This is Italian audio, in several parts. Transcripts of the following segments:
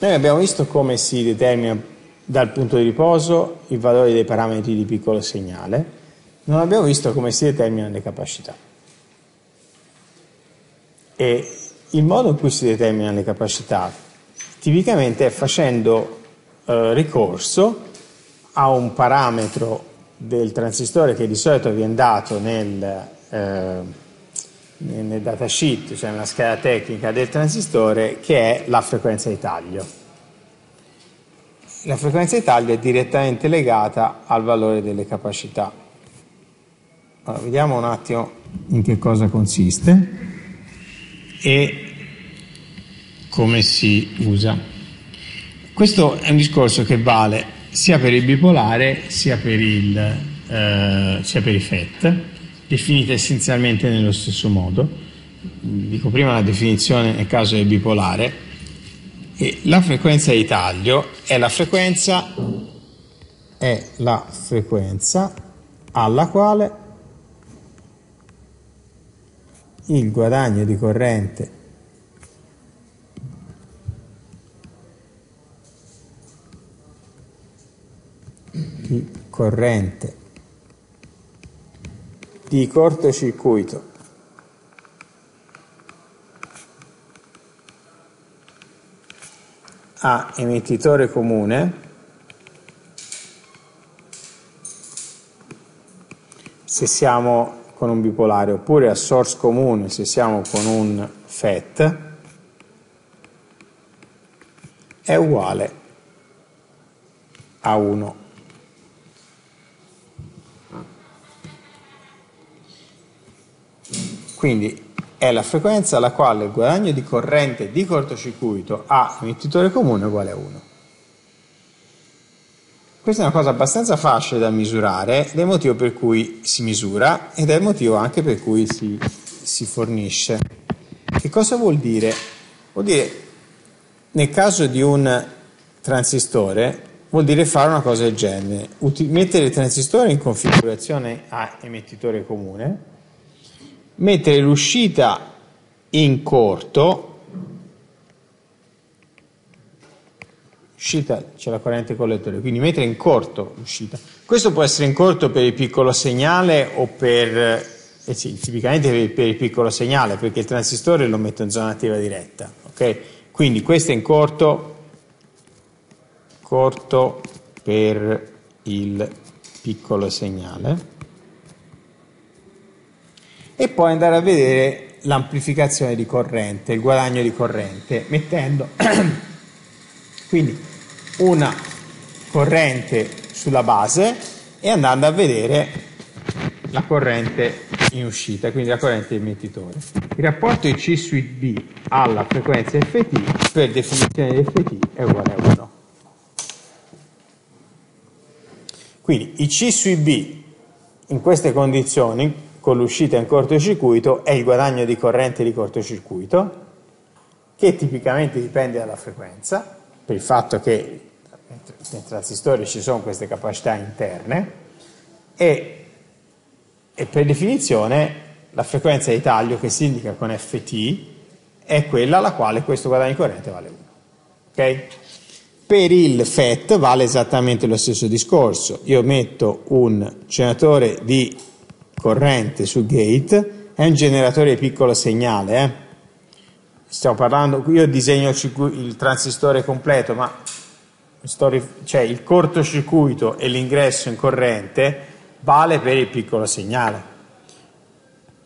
Noi abbiamo visto come si determina dal punto di riposo il valore dei parametri di piccolo segnale, non abbiamo visto come si determinano le capacità. E il modo in cui si determinano le capacità tipicamente è facendo eh, ricorso a un parametro del transistore che di solito viene dato nel, eh, nel datasheet, cioè nella scheda tecnica del transistore, che è la frequenza di taglio. La frequenza di taglio è direttamente legata al valore delle capacità. Allora, vediamo un attimo in che cosa consiste e come si usa. Questo è un discorso che vale sia per il bipolare sia per, il, eh, sia per i FET, definite essenzialmente nello stesso modo. Dico prima la definizione nel caso del bipolare. E la frequenza di taglio è la frequenza, è la frequenza alla quale il guadagno di corrente di corrente di cortocircuito a emettitore comune. Se siamo con un bipolare oppure a source comune se siamo con un FET è uguale a 1 Quindi è la frequenza alla quale il guadagno di corrente di cortocircuito a emettitore comune è uguale a 1. Questa è una cosa abbastanza facile da misurare ed è il motivo per cui si misura ed è il motivo anche per cui si, si fornisce. Che cosa vuol dire? Vuol dire, nel caso di un transistore, vuol dire fare una cosa del genere, mettere il transistore in configurazione a emettitore comune, mettere l'uscita in corto, uscita c'è la corrente collettore, quindi mettere in corto l'uscita. Questo può essere in corto per il piccolo segnale o per, eh sì, tipicamente per, per, il piccolo segnale, perché il transistore lo metto in zona attiva diretta, ok? Quindi questo è in corto, corto per il piccolo segnale e poi andare a vedere l'amplificazione di corrente, il guadagno di corrente, mettendo quindi una corrente sulla base e andando a vedere la corrente in uscita, quindi la corrente emettitore. Il rapporto di C su B alla frequenza Ft per definizione di Ft è uguale a 1. Quindi i C su B in queste condizioni con l'uscita in cortocircuito è il guadagno di corrente di cortocircuito, che tipicamente dipende dalla frequenza, per il fatto che nei transistori ci sono queste capacità interne, e, e per definizione la frequenza di taglio che si indica con Ft è quella alla quale questo guadagno di corrente vale 1. Okay? Per il FET vale esattamente lo stesso discorso. Io metto un generatore di corrente sul gate, è un generatore di piccolo segnale. Eh? Stiamo parlando, io disegno il, transistore completo, ma cioè il cortocircuito e l'ingresso in corrente vale per il piccolo segnale.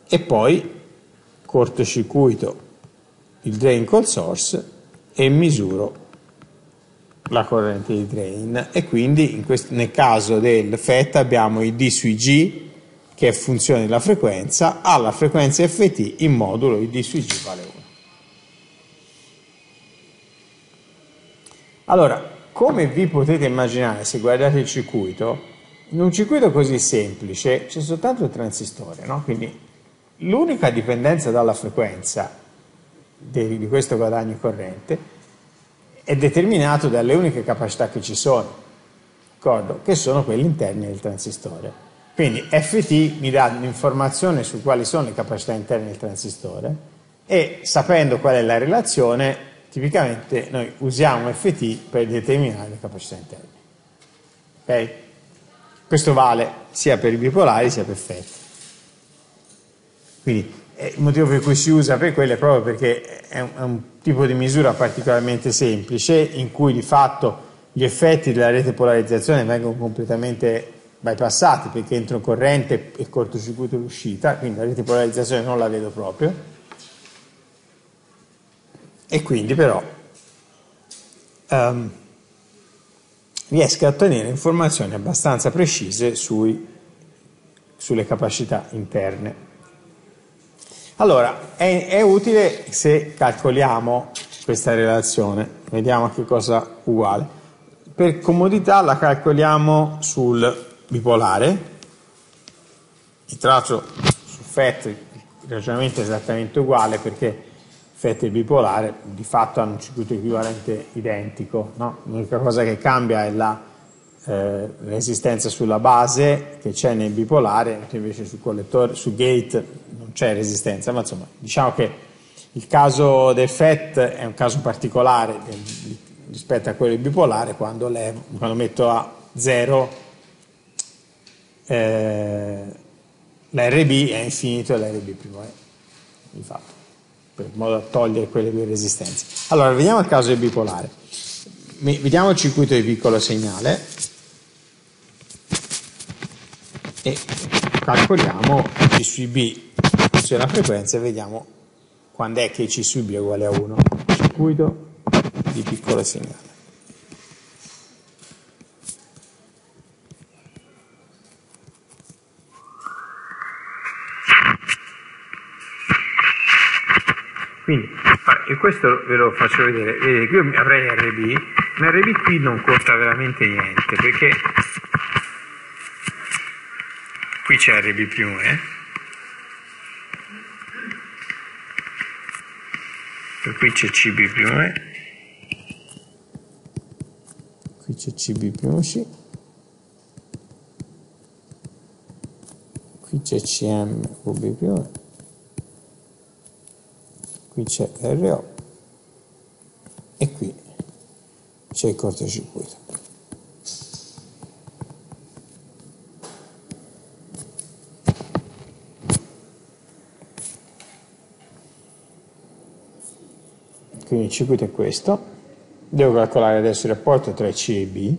E poi cortocircuito il drain col source e misuro la corrente di drain e quindi questo, nel caso del FET abbiamo il D sui G che è funzione della frequenza, alla frequenza ft in modulo id su g vale 1. Allora, come vi potete immaginare se guardate il circuito, in un circuito così semplice c'è soltanto il transistore, no? quindi l'unica dipendenza dalla frequenza di, di questo guadagno corrente è determinato dalle uniche capacità che ci sono, che sono quelle interne del transistore. Quindi FT mi dà un'informazione su quali sono le capacità interne del transistore e sapendo qual è la relazione tipicamente noi usiamo ft per determinare le capacità interne. Ok? Questo vale sia per i bipolari sia per FET. Quindi eh, il motivo per cui si usa per quello è proprio perché è un, è un tipo di misura particolarmente semplice in cui di fatto gli effetti della rete polarizzazione vengono completamente bypassati perché entro corrente e cortocircuito l'uscita, quindi la rete polarizzazione non la vedo proprio. E quindi però um, riesco a ottenere informazioni abbastanza precise sui, sulle capacità interne. Allora, è, è, utile se calcoliamo questa relazione, vediamo che cosa uguale. Per comodità la calcoliamo sul bipolare, il traccio su FET il ragionamento è esattamente uguale perché FET e bipolare di fatto hanno un circuito equivalente identico, no? l'unica cosa che cambia è la eh, resistenza sulla base che c'è nel bipolare, invece sul collettore, sul gate non c'è resistenza, ma insomma diciamo che il caso del FET è un caso particolare rispetto a quello del bipolare, quando, le, quando metto a 0 eh, l'RB è infinito e l'RB primo è di fatto, per modo da togliere quelle due resistenze. Allora, vediamo il caso del bipolare. Vediamo il circuito di piccolo segnale e calcoliamo C sui B sulla la frequenza e vediamo quando è che C sui B è uguale a 1. Circuito di piccolo segnale. Quindi, questo ve lo faccio vedere, vedete, io avrei RB, ma RB qui non conta veramente niente, perché qui c'è RB più E, e qui c'è CB più qui c'è CB qui c'è CM UB più E, qui c'è RO e qui c'è il cortocircuito. Quindi il circuito è questo. Devo calcolare adesso il rapporto tra C e B.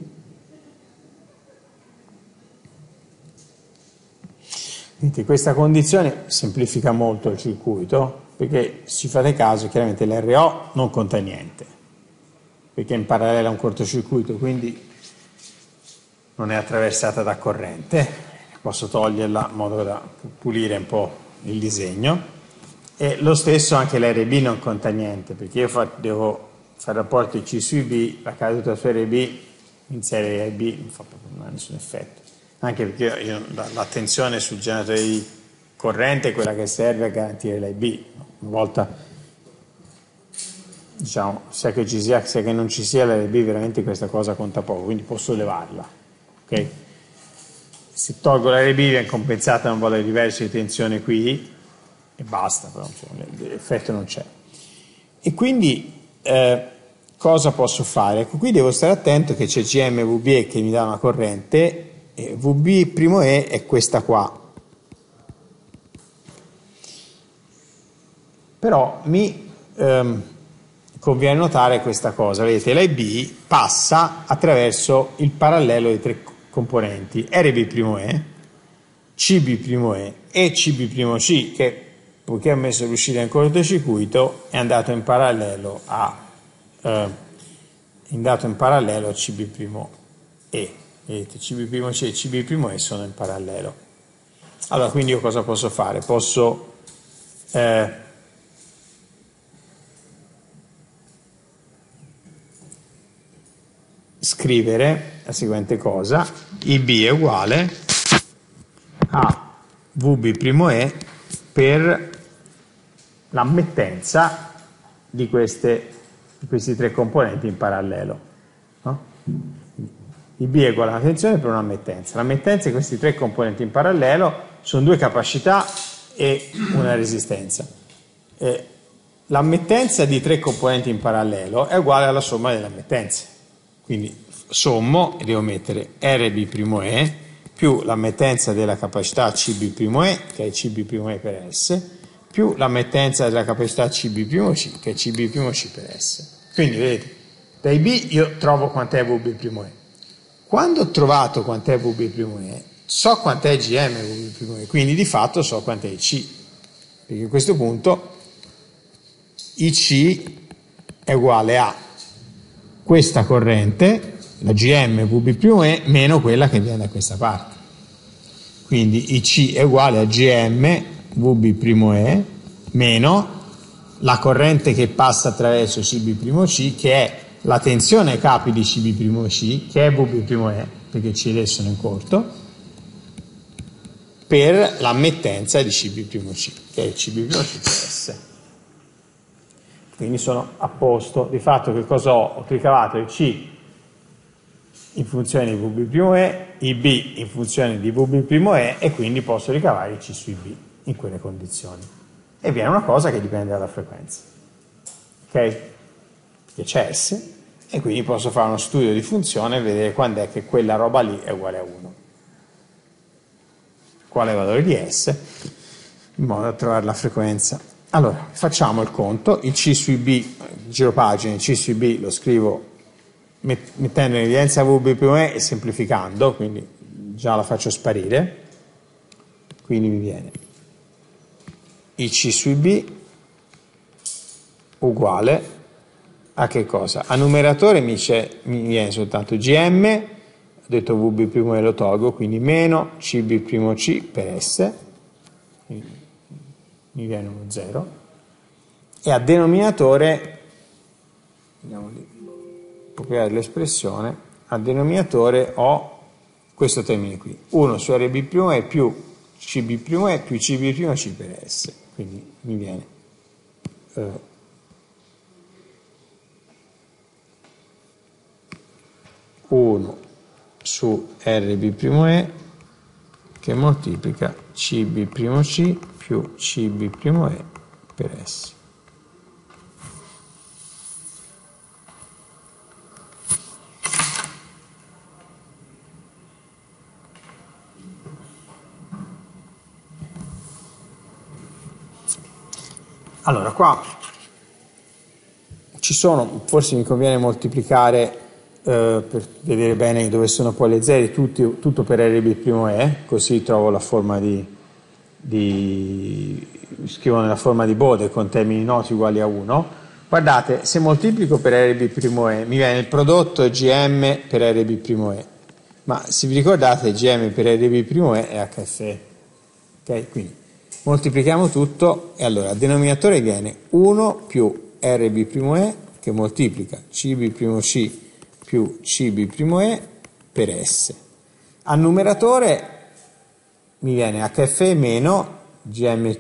Quindi questa condizione semplifica molto il circuito perché se fate caso chiaramente l'RO non conta niente, perché è in parallelo a un cortocircuito, quindi non è attraversata da corrente, posso toglierla in modo da pulire un po' il disegno, e lo stesso anche l'RB non conta niente, perché io fa, devo fare rapporti C sui B, la caduta su RB in serie RB non fa proprio nessun effetto, anche perché io, l'attenzione sul generatore di corrente è quella che serve a garantire l'IB, una volta diciamo, sia che ci sia sia che non ci sia l'LB veramente questa cosa conta poco, quindi posso levarla. Okay? Se tolgo l'LB viene compensata da un valore diverso di tensione qui e basta, però l'effetto non c'è. E quindi eh, cosa posso fare? Ecco, qui devo stare attento che c'è GM VBE che mi dà una corrente e VB''E è questa qua, Però mi ehm, conviene notare questa cosa, vedete, l'IB passa attraverso il parallelo dei tre componenti. RB''E, CB''E e CB''C che poiché ha messo l'uscita in cortocircuito è andato in parallelo a eh, andato in parallelo a CB''E vedete CB''C e CB''E sono in parallelo. Allora quindi io cosa posso fare? posso eh, scrivere la seguente cosa, IB è uguale a VB''E per l'ammettenza di, di, questi tre componenti in parallelo. No? IB è uguale alla tensione per un'ammettenza. L'ammettenza di questi tre componenti in parallelo sono due capacità e una resistenza. L'ammettenza di tre componenti in parallelo è uguale alla somma delle ammettenze. Quindi sommo e devo mettere RB'E più l'ammettenza della capacità CB''E, che è CB''E per S, più l'ammettenza della capacità CB''C, che è CB''C per S. Quindi vedete, dai B io trovo quant'è VB''E. Quando ho trovato quant'è VB''E, so quant'è GM VB''E, quindi di fatto so quant'è IC, perché a questo punto IC è uguale a questa corrente la GM VB', meno quella che viene da questa parte. Quindi IC è uguale a GM VB', meno la corrente che passa attraverso CB', che è la tensione capi di CB', che è VB', perché ci sono in corto, per l'ammettenza di CB', che è CB', per S. Quindi sono a posto. Di fatto che cosa ho? Ho ricavato il C in funzione di VB', il B in funzione di VB', e quindi posso ricavare il C sui B in quelle condizioni. E viene una cosa che dipende dalla frequenza. Ok? Che c'è S, e quindi posso fare uno studio di funzione e vedere quando è che quella roba lì è uguale a 1. Qual è il valore di S? In modo da trovare la frequenza. Allora, facciamo il conto. Il C sui B, giro pagina, il C sui B lo scrivo mettendo in evidenza VB', e semplificando, quindi già la faccio sparire, quindi mi viene IC sui B uguale a che cosa? A numeratore mi, mi viene soltanto GM, ho detto VB' e lo tolgo, quindi meno CB''C per S, quindi mi viene uno 0, e a denominatore, andiamo lì, copiare l'espressione, al denominatore ho questo termine qui, 1 su RB' più CB' più CB' per S, quindi mi viene eh, su RB'' che moltiplica CB'' più CB' per S. Allora, qua ci sono, forse mi conviene moltiplicare eh, per vedere bene dove sono poi le zeri, tutti, tutto per RB', così trovo la forma di, di scrivo nella forma di Bode con termini noti uguali a 1. Guardate, se moltiplico per RB', mi viene il prodotto GM per RB', ma se vi ricordate GM per RB' è HFE. Ok, quindi moltiplichiamo tutto e allora al denominatore viene 1 più RB', che moltiplica CB''C più CB'' per S. Al numeratore mi viene HFE meno GM,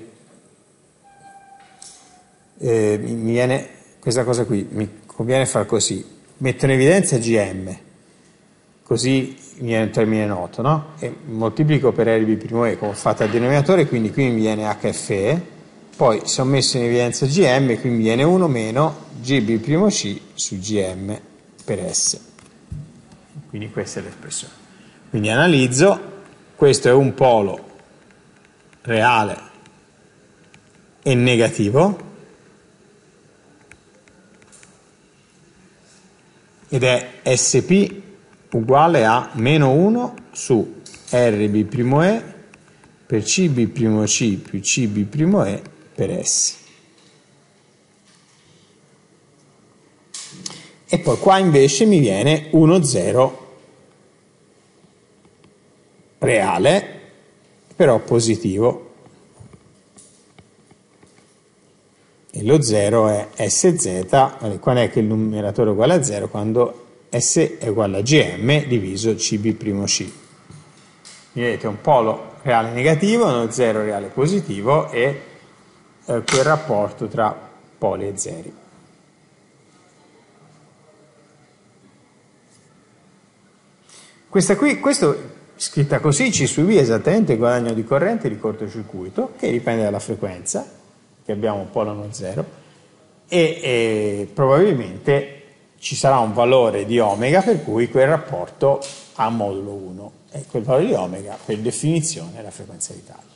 eh, mi viene questa cosa qui, mi conviene fare così, metto in evidenza GM, così mi viene un termine noto, no? E moltiplico per RB', come ho fatto al denominatore, quindi qui mi viene HFE, poi se ho messo in evidenza GM, qui mi viene 1 meno GB''C su GM per S. Quindi questa è l'espressione. Quindi analizzo, questo è un polo reale e negativo, ed è SP uguale a meno 1 su RB'' per CB''C più CB'' per S. E poi qua invece mi viene 1, 0 reale, però positivo. E lo 0 è SZ, quando è che il numeratore è uguale a 0? Quando S è uguale a GM diviso CB''C. Vedete un polo reale negativo, uno 0 reale positivo e eh, quel rapporto tra poli e zeri. Qui, questo scritta così, C su V è esattamente il guadagno di corrente di cortocircuito, che dipende dalla frequenza, che abbiamo 1 0, e, e probabilmente ci sarà un valore di omega per cui quel rapporto ha modulo 1 e quel valore di omega per definizione è la frequenza di taglio.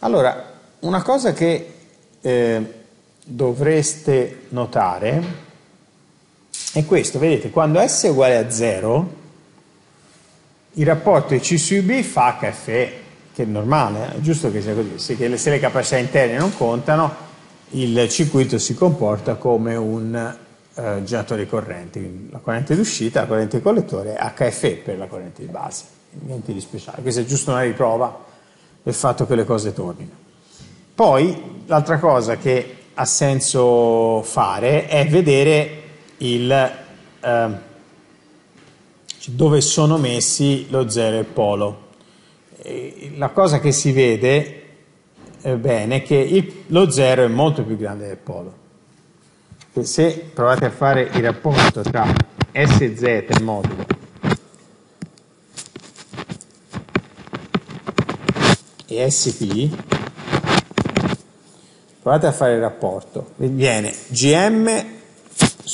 Allora, una cosa che eh, dovreste notare è questo, vedete, quando S è uguale a 0, il rapporto C su B fa HFE, che è normale, è giusto che sia così, se, se le capacità interne non contano, il circuito si comporta come un eh, generatore di correnti, la corrente d'uscita, la corrente di collettore, HFE per la corrente di base, niente di speciale, questa è giusto una riprova del fatto che le cose tornino. Poi l'altra cosa che ha senso fare è vedere il, eh, dove sono messi lo 0 e il polo. E la cosa che si vede eh, bene è che il, lo 0 è molto più grande del polo. E se provate a fare il rapporto tra S e modulo e SP, provate a fare il rapporto, viene GM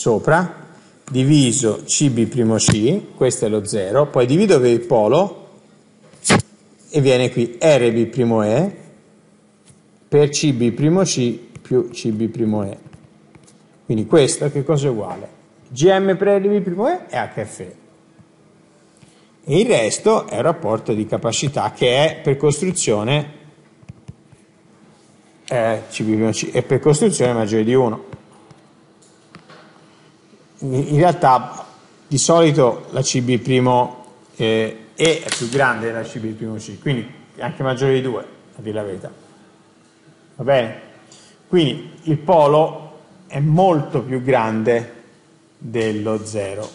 sopra diviso CB', questo è lo 0, poi divido per il polo e viene qui RB', per CB', più CB'. Quindi questo che cosa è uguale? GM per RB', è HFE. E il resto è un rapporto di capacità che è per costruzione eh, CB', è per costruzione maggiore di 1 in realtà di solito la CB' eh, E è più grande della CB''C, quindi è anche maggiore di 2, a dire la verità. Va bene? Quindi il polo è molto più grande dello 0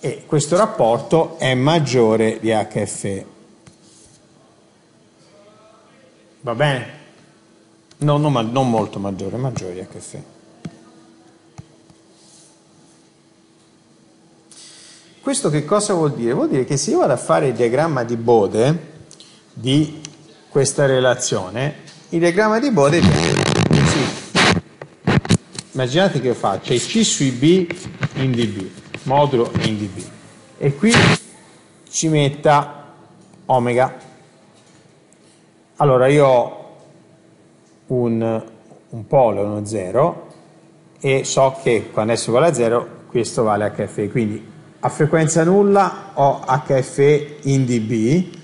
e questo rapporto è maggiore di HFE. Va bene? No, no, non molto maggiore, maggiore di HFE. Questo che cosa vuol dire? Vuol dire che se io vado a fare il diagramma di Bode di questa relazione, il diagramma di Bode viene così. Immaginate che io faccia C sui B in dB, modulo in dB, e qui ci metta omega. Allora io ho un, un polo, uno 0, e so che quando S uguale a 0 questo vale HF, quindi a frequenza nulla ho HFE in dB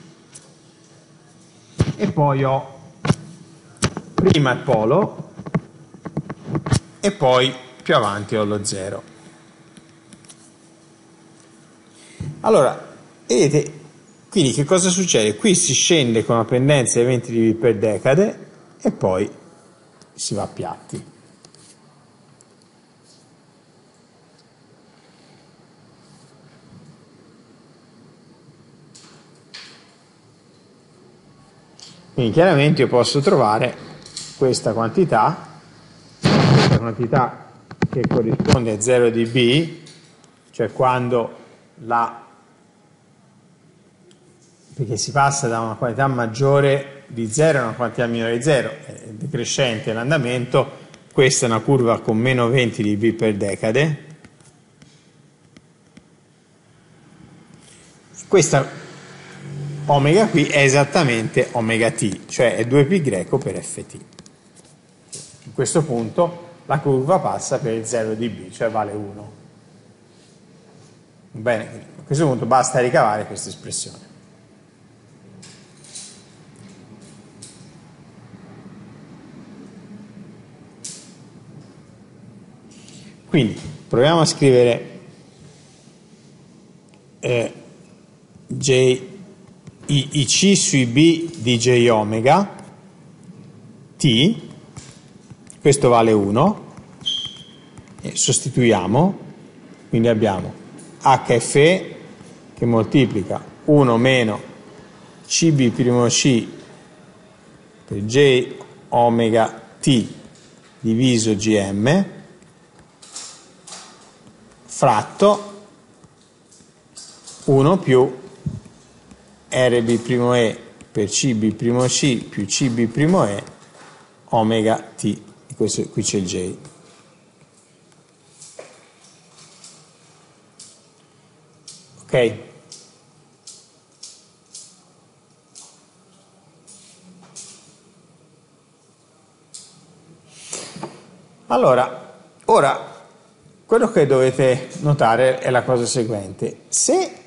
e poi ho prima il polo e poi più avanti ho lo 0. Allora, vedete, quindi che cosa succede? Qui si scende con una pendenza di 20 dB per decade e poi si va piatti. Quindi chiaramente io posso trovare questa quantità, questa quantità che corrisponde a 0 dB, cioè quando la perché si passa da una quantità maggiore di 0 a una quantità minore di 0, è decrescente l'andamento, questa è una curva con meno 20 dB per decade, questa omega qui è esattamente omega t, cioè è 2π greco per ft. In questo punto la curva passa per il 0 dB, cioè vale 1. Bene, a questo punto basta ricavare questa espressione. Quindi proviamo a scrivere eh, J i, i C sui B di J omega T, questo vale 1, e sostituiamo, quindi abbiamo HFE che moltiplica 1 meno CB''C per J omega T diviso GM fratto 1 più RB'' per CB primo C più CB primo E omega T, e questo, qui c'è il J. Ok? Allora, ora, quello che dovete notare è la cosa seguente. Se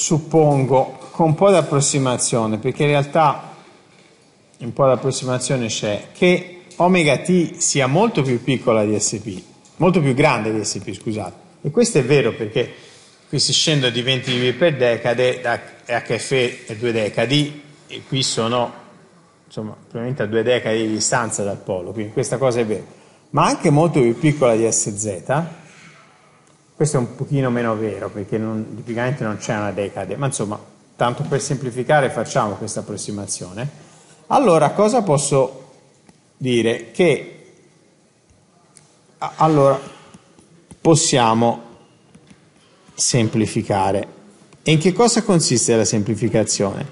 suppongo con un po' di approssimazione, perché in realtà un po' di approssimazione c'è, che omega t sia molto più piccola di SP, molto più grande di SP, scusate. E questo è vero perché qui si scende di 20 dB per decade, da HFE è due decadi, e qui sono insomma, probabilmente a due decadi di distanza dal polo, quindi questa cosa è vera. Ma anche molto più piccola di SZ, questo è un pochino meno vero perché non, tipicamente non c'è una decade, ma insomma, tanto per semplificare facciamo questa approssimazione. Allora, cosa posso dire? Che allora possiamo semplificare. E in che cosa consiste la semplificazione?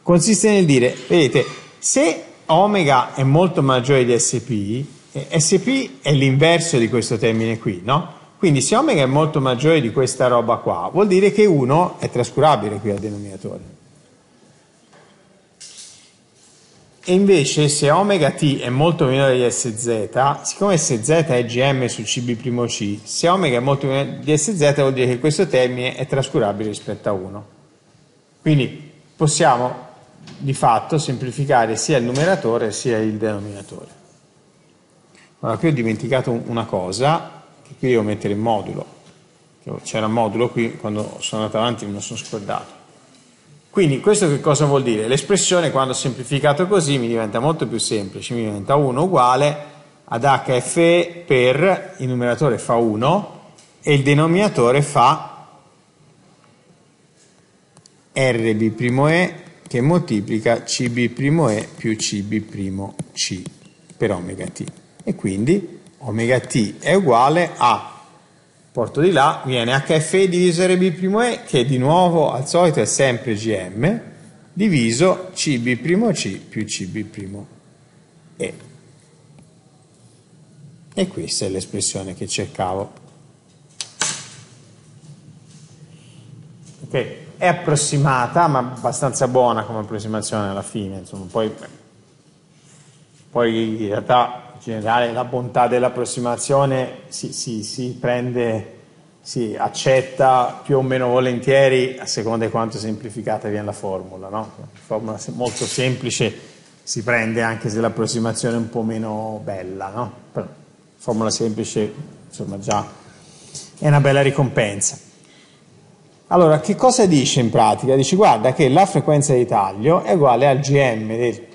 Consiste nel dire, vedete, se omega è molto maggiore di SP, SP è l'inverso di questo termine qui, no? Quindi se omega è molto maggiore di questa roba qua, vuol dire che 1 è trascurabile qui al denominatore. E invece se omega t è molto minore di sz, siccome sz è gm su cb''c, se omega è molto minore di sz vuol dire che questo termine è trascurabile rispetto a 1. Quindi possiamo di fatto semplificare sia il numeratore sia il denominatore. Ora qui ho dimenticato una cosa, che qui devo mettere il modulo. C'era un modulo qui, quando sono andato avanti me lo sono scordato. Quindi questo che cosa vuol dire? L'espressione quando semplificato così mi diventa molto più semplice, mi diventa 1 uguale ad HFE per il numeratore fa 1 e il denominatore fa RB'E che moltiplica CB''E più CB''C per omega t. E quindi omega t è uguale a, porto di là, viene HFE diviso RB''E, che di nuovo al solito è sempre GM, diviso CB''C più CB''E. E questa è l'espressione che cercavo. Ok, è approssimata, ma abbastanza buona come approssimazione alla fine, insomma, poi, poi in realtà generale la bontà dell'approssimazione si, si, si prende, si accetta più o meno volentieri a seconda di quanto semplificata viene la formula. No? Una formula molto semplice si prende anche se l'approssimazione è un po' meno bella, no? Però, formula semplice insomma già è una bella ricompensa. Allora, che cosa dice in pratica? Dice guarda che la frequenza di taglio è uguale al GM del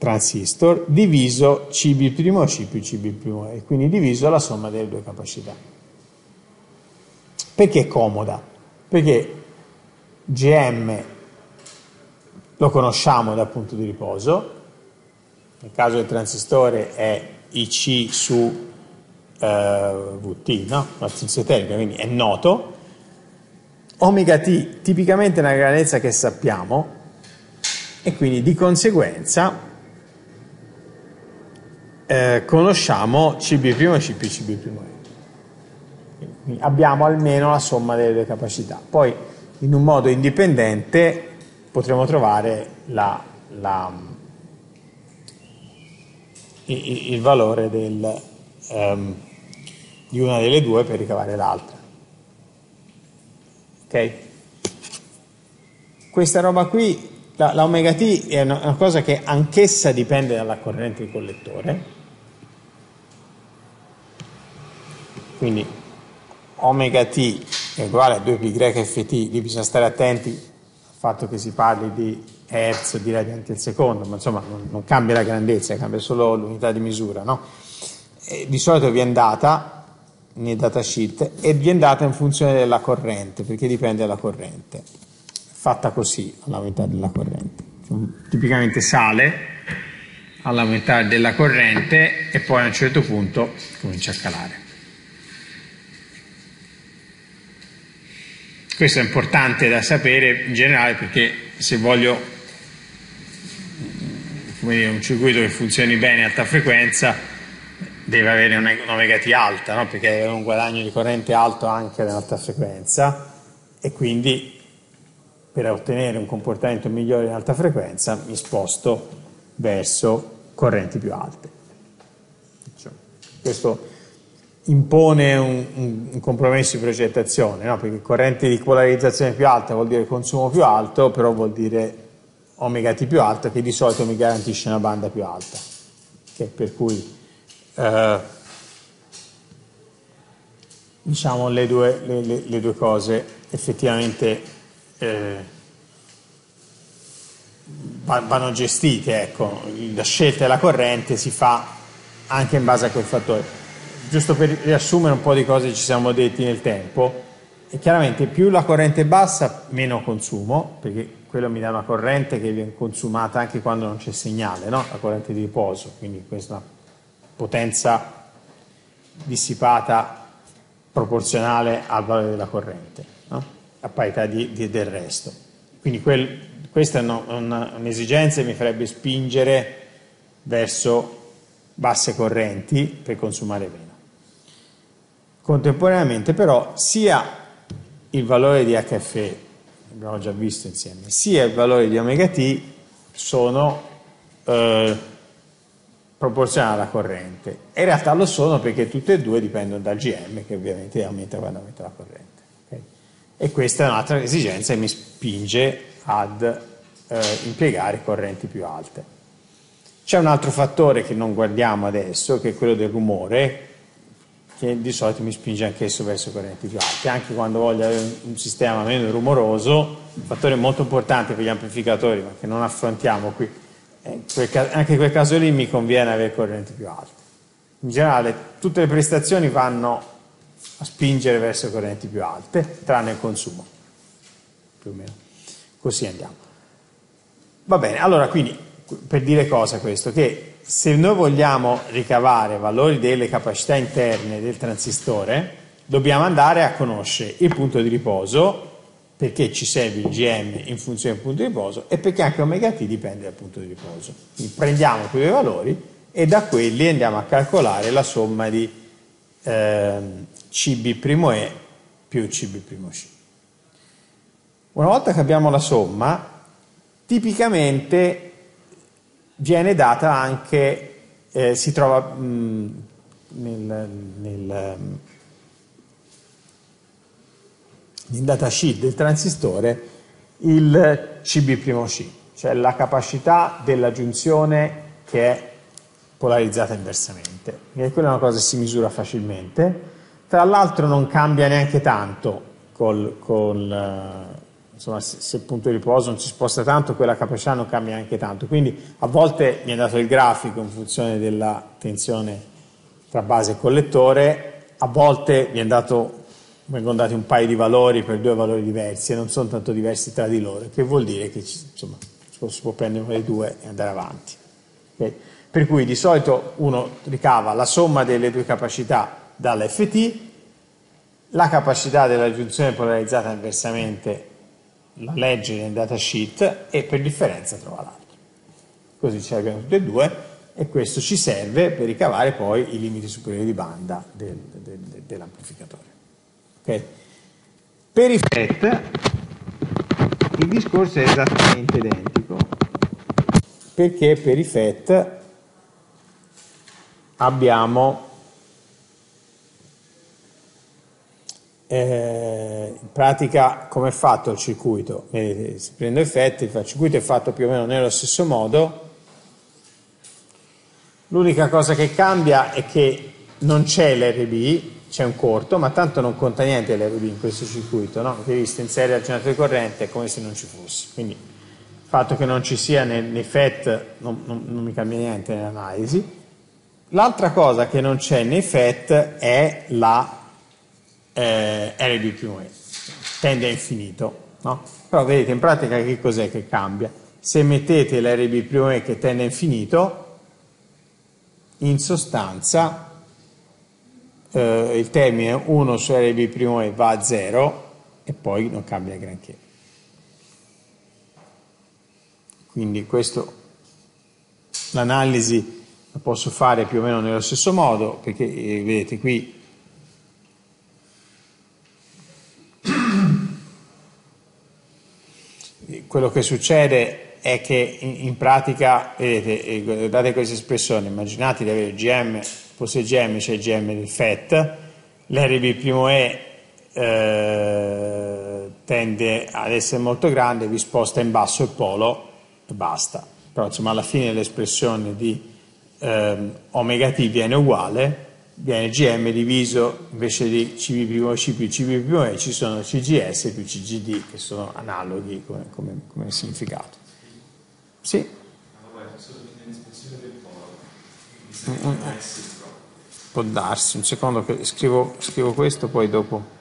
transistor diviso CB' C più CB' e quindi diviso la somma delle due capacità. Perché è comoda? Perché GM lo conosciamo dal punto di riposo, nel caso del transistore è IC su eh, VT, no? l'attenzione termica, quindi è noto. Omega T tipicamente è una grandezza che sappiamo e quindi di conseguenza eh, conosciamo CB' e CP CB'. Quindi abbiamo almeno la somma delle due capacità. Poi in un modo indipendente potremo trovare la, la, il, il, valore del, um, di una delle due per ricavare l'altra. Ok? Questa roba qui, la, la omega t è una, una cosa che anch'essa dipende dalla corrente di collettore quindi omega t è uguale a 2 pi greca ft, lì bisogna stare attenti al fatto che si parli di hertz di radianti al secondo, ma insomma non, non cambia la grandezza, cambia solo l'unità di misura, no? di solito viene data nel datasheet e viene data in funzione della corrente, perché dipende dalla corrente, fatta così all'aumentare della corrente. Tipicamente sale all'aumentare della corrente e poi a un certo punto comincia a calare. Questo è importante da sapere in generale perché se voglio dire, un circuito che funzioni bene a alta frequenza deve avere un'omega T alta, no? perché avere un guadagno di corrente alto anche ad alta frequenza e quindi per ottenere un comportamento migliore in alta frequenza mi sposto verso correnti più alte. Questo impone un, un, un, compromesso di progettazione, no? perché corrente di polarizzazione più alta vuol dire consumo più alto, però vuol dire omega T più alto che di solito mi garantisce una banda più alta. Okay? Per cui eh, diciamo le due, le, le, le due, cose effettivamente eh, vanno gestite, ecco. la scelta della corrente si fa anche in base a quel fattore giusto per riassumere un po' di cose che ci siamo detti nel tempo, e chiaramente più la corrente è bassa, meno consumo, perché quello mi dà una corrente che viene consumata anche quando non c'è segnale, no? la corrente di riposo, quindi questa potenza dissipata proporzionale al valore della corrente, no? a parità di, di, del resto. Quindi quel, questa è un'esigenza che mi farebbe spingere verso basse correnti per consumare meno. Contemporaneamente però sia il valore di HFE, abbiamo già visto insieme, sia il valore di omega T sono eh, proporzionali alla corrente. In realtà lo sono perché tutte e due dipendono dal GM che ovviamente aumenta quando aumenta la corrente. Okay? E questa è un'altra esigenza che mi spinge ad eh, impiegare correnti più alte. C'è un altro fattore che non guardiamo adesso, che è quello del rumore, che di solito mi spinge anch'esso verso correnti più alte, anche quando voglio avere un sistema meno rumoroso, un fattore molto importante per gli amplificatori, ma che non affrontiamo qui, eh, anche in quel caso lì mi conviene avere correnti più alte. In generale tutte le prestazioni vanno a spingere verso correnti più alte, tranne il consumo, più o meno. Così andiamo. Va bene, allora quindi per dire cosa questo? Che se noi vogliamo ricavare valori delle capacità interne del transistore, dobbiamo andare a conoscere il punto di riposo, perché ci serve il GM in funzione del punto di riposo e perché anche omega T dipende dal punto di riposo. Quindi prendiamo quei valori e da quelli andiamo a calcolare la somma di eh, CB''E più CB''C. Una volta che abbiamo la somma, tipicamente viene data anche, eh, si trova mh, nel, nel, nel datasheet del transistore il CB''C, cioè la capacità della giunzione che è polarizzata inversamente. E quella è una cosa che si misura facilmente. Tra l'altro non cambia neanche tanto col, col, insomma, se, se, il punto di riposo non si sposta tanto, quella capacità non cambia neanche tanto. Quindi a volte mi è dato il grafico in funzione della tensione tra base e collettore, a volte mi è dato, vengono dati un paio di valori per due valori diversi e non sono tanto diversi tra di loro, che vuol dire che insomma, si può prendere uno dei due e andare avanti. Okay? Per cui di solito uno ricava la somma delle due capacità dall'FT, la capacità della giunzione polarizzata inversamente la legge nel datasheet e per differenza trova l'altro. Così ci abbiamo tutte e due e questo ci serve per ricavare poi i limiti superiori di banda del, del, del, dell'amplificatore. Okay. Per i FET il discorso è esattamente identico perché per i FET abbiamo eh, in pratica come è fatto il circuito? Vedete, si prende effetti, il circuito è fatto più o meno nello stesso modo, l'unica cosa che cambia è che non c'è l'RB, c'è un corto, ma tanto non conta niente l'RB in questo circuito, no? Avete visto in serie al generatore corrente è come se non ci fosse, quindi il fatto che non ci sia nei, nei FET non, non, non mi cambia niente nell'analisi. L'altra cosa che non c'è nei FET è la eh, RB più E, tende a infinito. No? Però vedete in pratica che cos'è che cambia? Se mettete l'RB più E che tende a infinito, in sostanza eh, il termine 1 su RB primo E va a 0 e poi non cambia granché. Quindi questo, l'analisi la posso fare più o meno nello stesso modo, perché eh, vedete qui quello che succede è che in, in pratica, vedete, eh, guardate questa espressione, immaginate di avere GM, fosse GM, c'è il GM del FET, l'RB''E eh, tende ad essere molto grande, vi sposta in basso il polo e basta. Però insomma alla fine l'espressione di eh, omega t viene uguale, viene GM diviso invece di CV più CV ci sono CGS più CGD che sono analoghi come, come, come significato. Sì? Può darsi, un secondo che scrivo, scrivo questo poi dopo.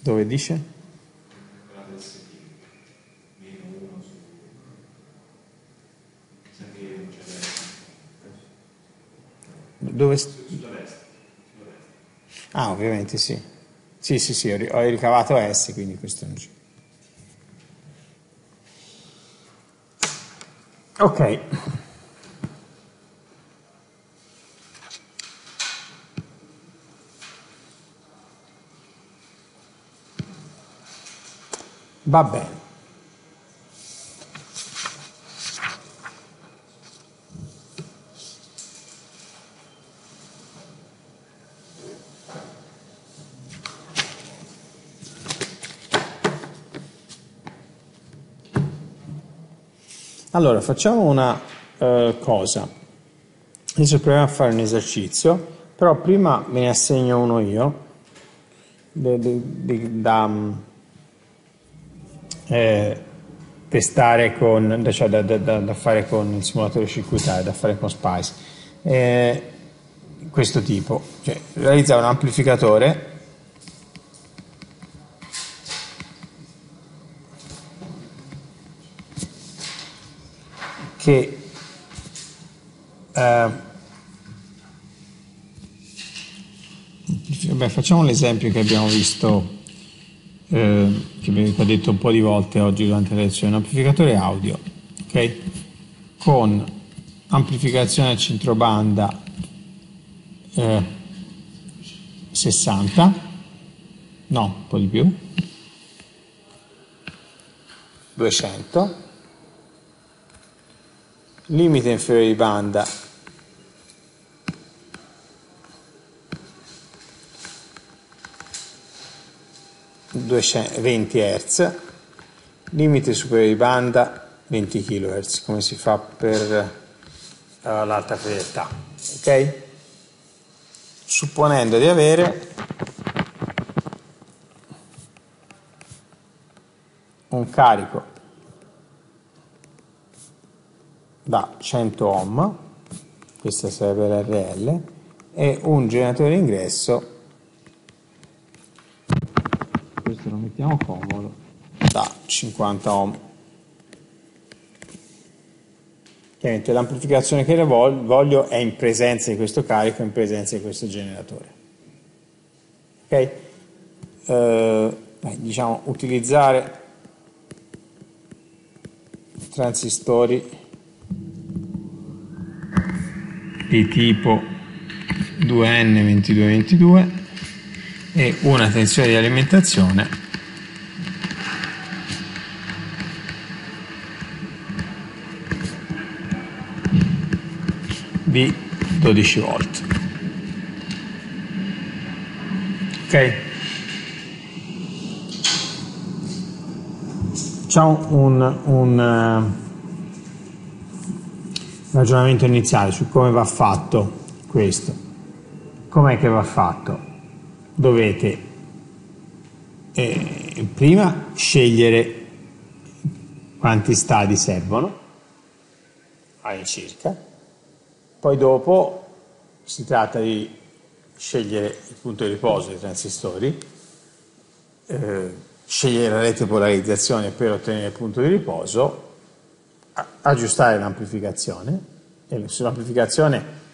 Dove dice? Dove... Ah, ovviamente sì. Sì, sì, sì, ho ricavato S, quindi questo non c'è. Ok. Va bene. Allora, facciamo una uh, cosa. Adesso proviamo a fare un esercizio, però prima me ne assegno uno io, de, de, de, da eh, testare con, cioè da, da, da, fare con il simulatore circuitario, da fare con Spice. Eh, questo tipo, cioè realizzare un amplificatore che eh, beh, facciamo l'esempio che abbiamo visto, eh, che abbiamo detto un po' di volte oggi durante la lezione, un amplificatore audio, ok? Con amplificazione a centrobanda eh, 60, no, un po' di più, 200 limite inferiore di banda venti Hz, limite superiore di banda 20 kHz, come si fa per uh, l'alta fedeltà. Ok? Supponendo di avere un carico da 100 ohm, questa sarebbe l'RL, e un generatore d'ingresso, questo lo mettiamo comodo, da 50 ohm. Chiaramente l'amplificazione che voglio è in presenza di questo carico, in presenza di questo generatore. Ok? Eh, diciamo utilizzare transistori di tipo 2N2222 e una tensione di alimentazione di 12 volt. Ok? Facciamo un, un uh, ragionamento iniziale su come va fatto questo. Com'è che va fatto? Dovete eh, prima scegliere quanti stadi servono all'incirca, poi dopo si tratta di scegliere il punto di riposo dei transistori, eh, scegliere la rete polarizzazione per ottenere il punto di riposo aggiustare l'amplificazione e sull'amplificazione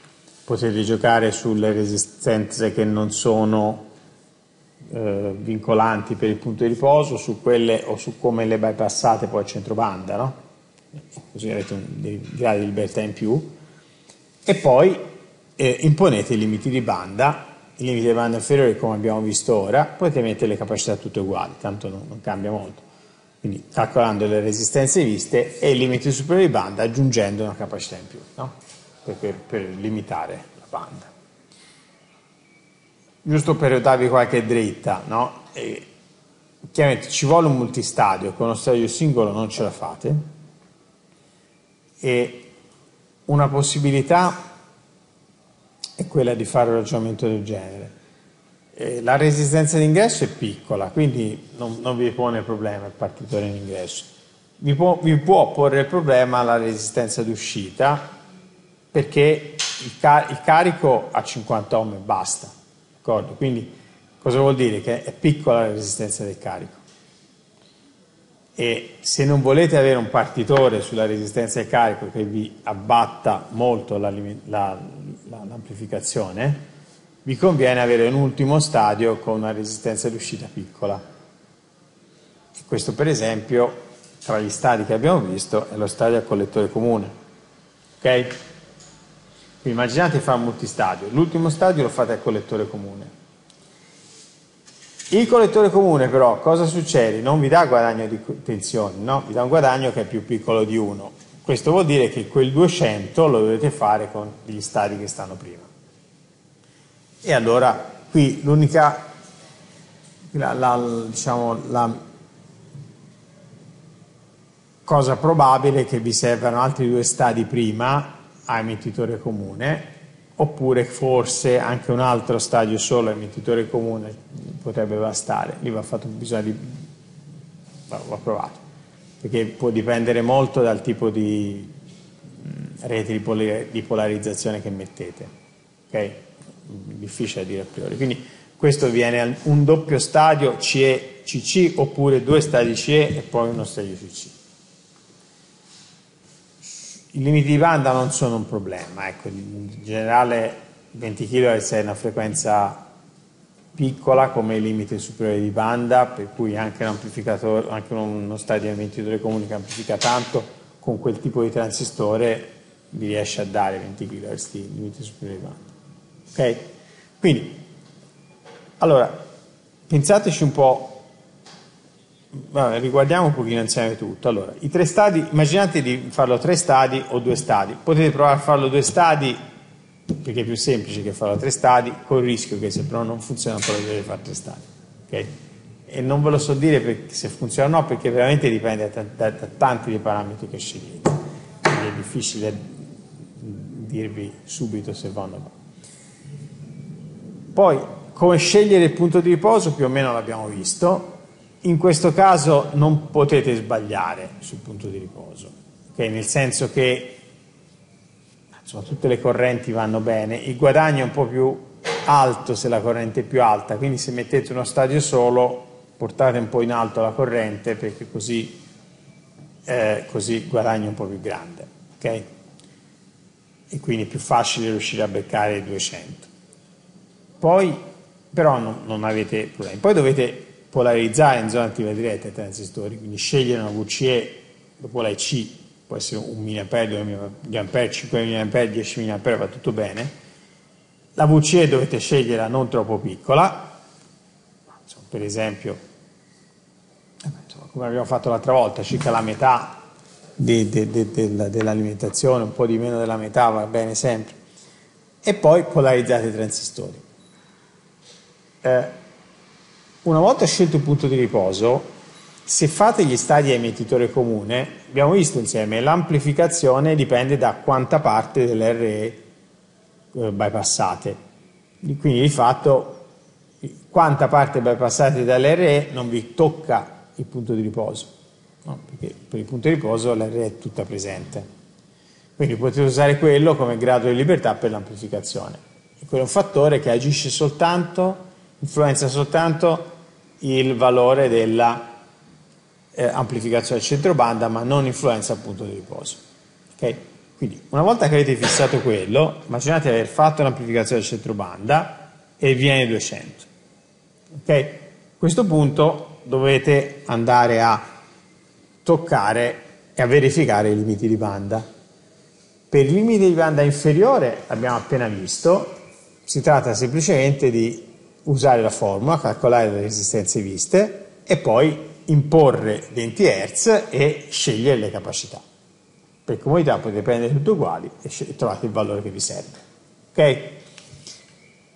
potete giocare sulle resistenze che non sono eh, vincolanti per il punto di riposo, su quelle o su come le bypassate poi al centro banda, no? così avete un, dei gradi di libertà in più, e poi eh, imponete i limiti di banda, i limiti di banda inferiori come abbiamo visto ora, potete mettere le capacità tutte uguali, tanto non, non cambia molto. Quindi calcolando le resistenze viste e i limiti superiori di banda aggiungendo una capacità in più, no? per, per, per limitare la banda giusto per darvi qualche dritta, no? E, chiaramente ci vuole un multistadio, con uno stadio singolo non ce la fate, e una possibilità è quella di fare un ragionamento del genere. E la resistenza d'ingresso è piccola, quindi non, non vi pone problema il partitore in ingresso. Vi può, vi può porre il problema la resistenza d'uscita perché il, car- il carico a 50 ohm e basta? Quindi cosa vuol dire? Che è piccola la resistenza del carico. E se non volete avere un partitore sulla resistenza del carico che vi abbatta molto la, la, la, l'amplificazione, vi conviene avere un ultimo stadio con una resistenza d'uscita piccola. E questo per esempio, tra gli stadi che abbiamo visto, è lo stadio a collettore comune. Ok? Quindi immaginate fare un multistadio, l'ultimo stadio lo fate al collettore comune. Il collettore comune però cosa succede? Non vi dà guadagno di tensione, no? vi dà un guadagno che è più piccolo di 1. Questo vuol dire che quel 200 lo dovete fare con gli stadi che stanno prima. E allora qui l'unica, la, la, diciamo, la cosa probabile è che vi servano altri due stadi prima a emettitore comune, oppure forse anche un altro stadio solo a emettitore comune potrebbe bastare, lì va fatto bisogno di... va provato, perché può dipendere molto dal tipo di rete di polarizzazione che mettete, ok? Difficile dire a priori. Quindi questo viene un doppio stadio CE-CC oppure due stadi CE e poi uno stadio CC. I limiti di banda non sono un problema, ecco, in generale 20 kHz è una frequenza piccola come i limiti superiori di banda, per cui anche, un anche uno stadio di emettitore comune che amplifica tanto, con quel tipo di transistore vi riesce a dare 20 kHz di limiti superiori di banda. Ok? Quindi, allora, pensateci un po' Vabbè, riguardiamo un pochino insieme tutto. Allora, i tre stadi, immaginate di farlo tre stadi o due stadi. Potete provare a farlo due stadi perché è più semplice che farlo tre stadi, col rischio che se però non funziona poi dovete fare tre stadi. Okay? E non ve lo so dire se funziona o no, perché veramente dipende da, da, da tanti dei parametri che scegliete. Quindi è difficile dirvi subito se vanno o no. Poi, come scegliere il punto di riposo, più o meno l'abbiamo visto in questo caso non potete sbagliare sul punto di riposo, okay? nel senso che insomma, tutte le correnti vanno bene, il guadagno è un po' più alto se la corrente è più alta, quindi se mettete uno stadio solo portate un po' in alto la corrente perché così, eh, così guadagno un po' più grande. Okay? E quindi è più facile riuscire a beccare i 200. Poi però non, non avete problemi. Poi dovete polarizzare in zona attiva diretta i transistori, quindi scegliere una VCE dopo la IC, può essere un mA, 2 mA, 5 mA, 10 mA, va tutto bene. La VCE dovete sceglierla non troppo piccola, insomma, per esempio, eh insomma, come abbiamo fatto l'altra volta, circa la metà de, de, de, dell'alimentazione, un po' di meno della metà va bene sempre. E poi polarizzate i transistori. Eh, una volta scelto il punto di riposo, se fate gli stadi a emettitore comune, abbiamo visto insieme, l'amplificazione dipende da quanta parte dell'RE eh, bypassate. Quindi di fatto quanta parte bypassate dall'RE non vi tocca il punto di riposo, no? perché per il punto di riposo l'RE è tutta presente. Quindi potete usare quello come grado di libertà per l'amplificazione. Quello è un fattore che agisce soltanto, influenza soltanto il valore della eh, amplificazione del centro banda, ma non influenza il punto di riposo. Okay? Quindi una volta che avete fissato quello, immaginate di aver fatto l'amplificazione del centro banda e viene 200. Ok? A questo punto dovete andare a toccare e a verificare i limiti di banda. Per i limiti di banda inferiore, abbiamo appena visto, si tratta semplicemente di usare la formula, calcolare le resistenze viste e poi imporre 20 Hz e scegliere le capacità. Per comodità potete prendere tutte uguali e trovate il valore che vi serve. Ok?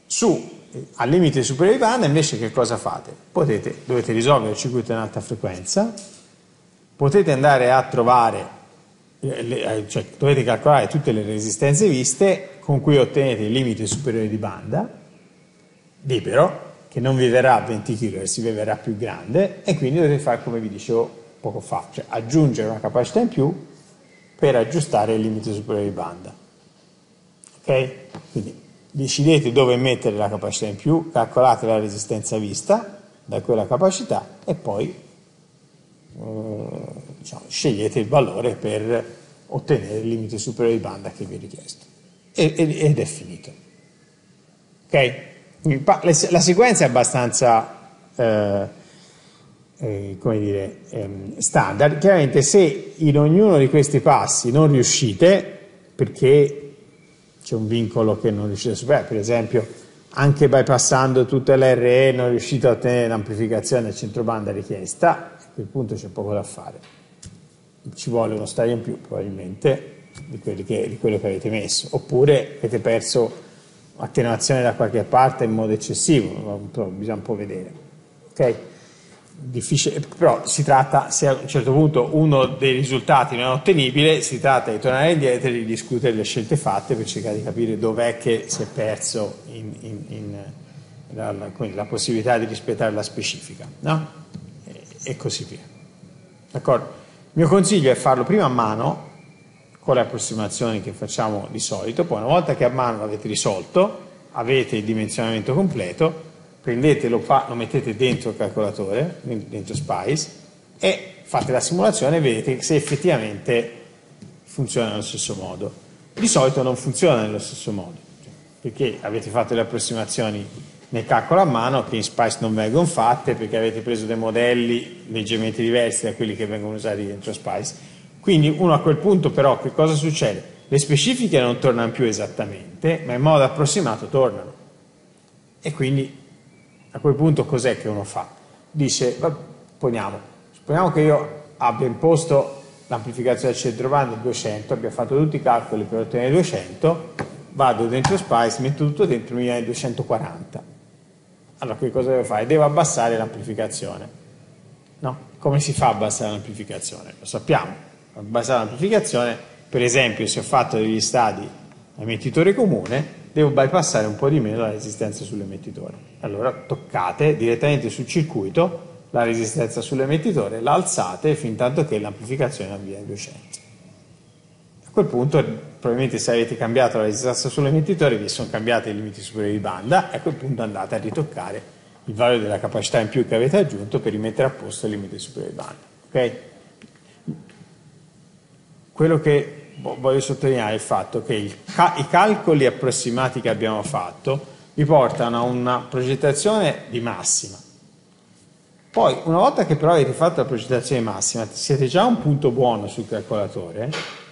Su, al limite superiore di banda invece che cosa fate? Potete, dovete risolvere il circuito in alta frequenza, potete andare a trovare, eh, cioè dovete calcolare tutte le resistenze viste con cui ottenete il limite superiore di banda, libero, che non vi verrà a 20 kHz, vi verrà più grande e quindi dovete fare come vi dicevo poco fa, cioè aggiungere una capacità in più per aggiustare il limite superiore di banda. Ok? Quindi decidete dove mettere la capacità in più, calcolate la resistenza vista da quella capacità e poi eh, diciamo, scegliete il valore per ottenere il limite superiore di banda che vi è richiesto. E, ed è finito. Ok? La sequenza è abbastanza eh, eh, come dire, ehm, standard. Chiaramente se in ognuno di questi passi non riuscite, perché c'è un vincolo che non riuscite a superare, per esempio anche bypassando tutte le RE non riuscite a ottenere l'amplificazione del centrobanda richiesta, a quel punto c'è poco da fare. Ci vuole uno stadio in più probabilmente di, che, di quello che avete messo, oppure avete perso attenuazione da qualche parte in modo eccessivo, bisogna un po' vedere. Okay? Difficile, però si tratta, se a un certo punto uno dei risultati non è ottenibile, si tratta di tornare indietro e di discutere le scelte fatte per cercare di capire dov'è che si è perso in, in, in, la, la, la, possibilità di rispettare la specifica, no? e, e così via. D'accordo? Il mio consiglio è farlo prima a mano, con le approssimazioni che facciamo di solito, poi una volta che a mano l'avete risolto, avete il dimensionamento completo, prendete, lo, lo mettete dentro il calcolatore, dentro Spice, e fate la simulazione e vedete se effettivamente funziona nello stesso modo. Di solito non funziona nello stesso modo, perché avete fatto le approssimazioni nel calcolo a mano che in Spice non vengono fatte perché avete preso dei modelli leggermente diversi da quelli che vengono usati dentro Spice quindi uno a quel punto però che cosa succede? Le specifiche non tornano più esattamente, ma in modo approssimato tornano. E quindi a quel punto cos'è che uno fa? Dice, poniamo, supponiamo che io abbia imposto l'amplificazione del centrobanda 200, abbia fatto tutti i calcoli per ottenere 200, vado dentro Spice, metto tutto dentro, mi viene 240. Allora che cosa devo fare? Devo abbassare l'amplificazione. No? Come si fa a abbassare l'amplificazione? Lo sappiamo basata l'amplificazione, per esempio se ho fatto degli stadi a emettitore comune, devo bypassare un po' di meno la resistenza sull'emettitore. Allora toccate direttamente sul circuito la resistenza sull'emettitore, la alzate fin tanto che l'amplificazione avviene 200. A quel punto, probabilmente se avete cambiato la resistenza sull'emettitore, vi sono cambiati i limiti superiori di banda, a quel punto andate a ritoccare il valore della capacità in più che avete aggiunto per rimettere a posto il limite superiore di banda. Okay? Quello che voglio sottolineare è il fatto che ca i calcoli approssimati che abbiamo fatto vi portano a una progettazione di massima. Poi, una volta che però avete fatto la progettazione massima, siete già a un punto buono sul calcolatore,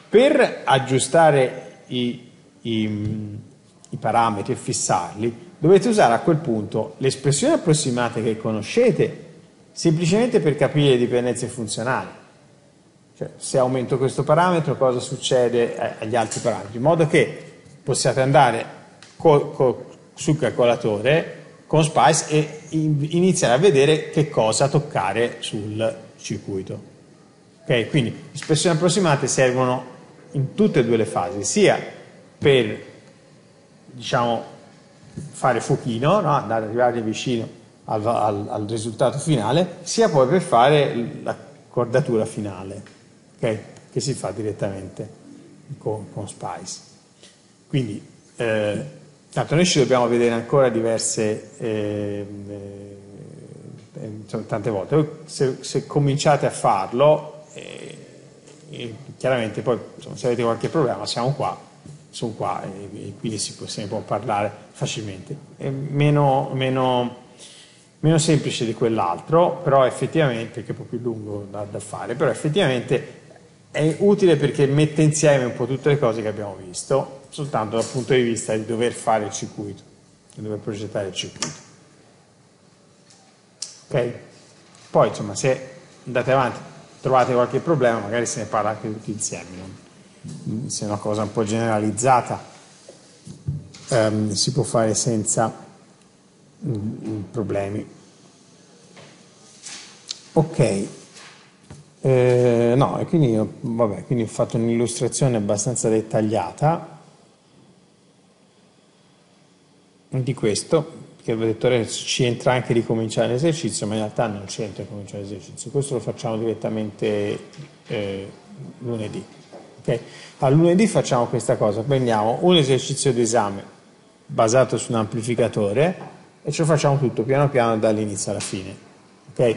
per aggiustare i, i, i parametri e fissarli, dovete usare a quel punto le espressioni approssimate che conoscete semplicemente per capire le dipendenze funzionali cioè, se aumento questo parametro cosa succede agli altri parametri, in modo che possiate andare co, co, sul calcolatore con Spice e in, iniziare a vedere che cosa toccare sul circuito. Okay? Quindi espressioni approssimate servono in tutte e due le fasi, sia per diciamo, fare fuochino, no? andare arrivare vicino al, al, al risultato finale, sia poi per fare la cordatura finale okay? che si fa direttamente con, con Spice. Quindi, eh, tanto noi ci dobbiamo vedere ancora diverse, eh, eh, tante volte. Se, se, cominciate a farlo, eh, chiaramente poi insomma, se avete qualche problema siamo qua, sono qua e, e quindi si può, se ne può parlare facilmente. È meno, meno, meno semplice di quell'altro, però effettivamente, che è un po' più lungo da, da fare, però effettivamente è utile perché mette insieme un po' tutte le cose che abbiamo visto, soltanto dal punto di vista di dover fare il circuito, di dover progettare il circuito. Ok? Poi insomma se andate avanti, trovate qualche problema, magari se ne parla anche tutti insieme, no? se è una cosa un po' generalizzata ehm, si può fare senza mm, problemi. Ok, eh, no, e quindi, quindi ho fatto un'illustrazione abbastanza dettagliata di questo, che avevo detto adesso ci entra anche di cominciare l'esercizio, ma in realtà non c'entra di cominciare l'esercizio, questo lo facciamo direttamente eh, lunedì. Okay? A lunedì facciamo questa cosa, prendiamo un esercizio d'esame basato su un amplificatore e ce lo facciamo tutto piano piano dall'inizio alla fine. Okay?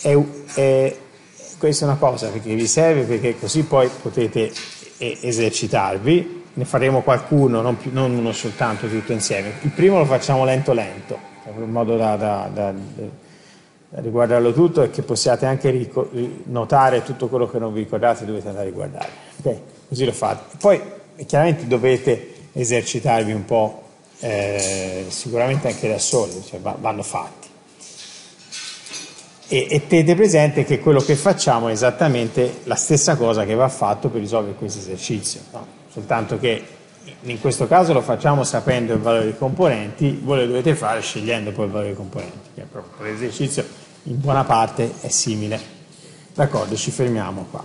È, è, questa è una cosa che vi serve perché così poi potete esercitarvi ne faremo qualcuno, non, più, non, uno soltanto, tutto insieme. Il primo lo facciamo lento lento, in modo da, da, da, da riguardarlo tutto e che possiate anche notare tutto quello che non vi ricordate dovete andare a riguardare. Okay? Così lo fate. Poi chiaramente dovete esercitarvi un po', eh, sicuramente anche da soli, cioè vanno fatti. E, e tenete presente che quello che facciamo è esattamente la stessa cosa che va fatto per risolvere questo esercizio. No? soltanto che in questo caso lo facciamo sapendo il valore dei componenti, voi lo dovete fare scegliendo poi il valore dei componenti, che l'esercizio in buona parte è simile. D'accordo, ci fermiamo qua.